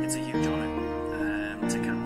it's a huge honour um, to come.